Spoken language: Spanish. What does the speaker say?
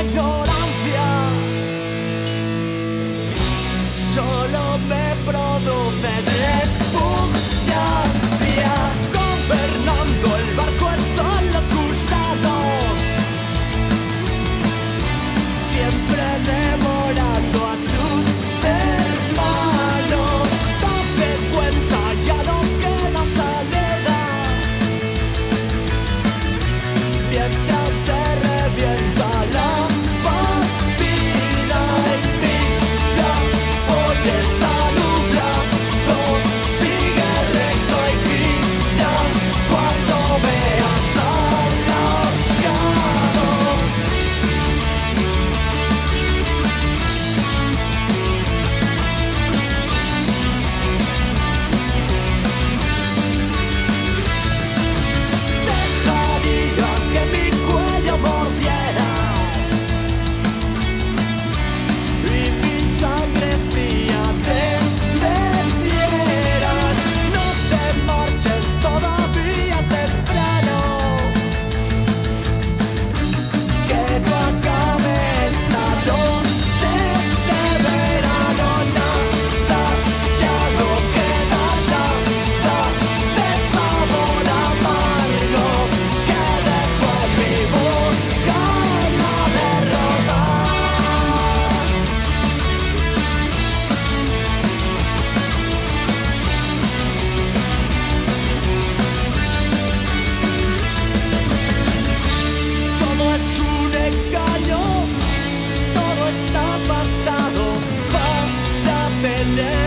ignorancia solo me produce repugnancia. Gobernando el barco están los gusanos, siempre devorando a sus hermanos. Date cuenta, ya no queda salida. Bien and surrender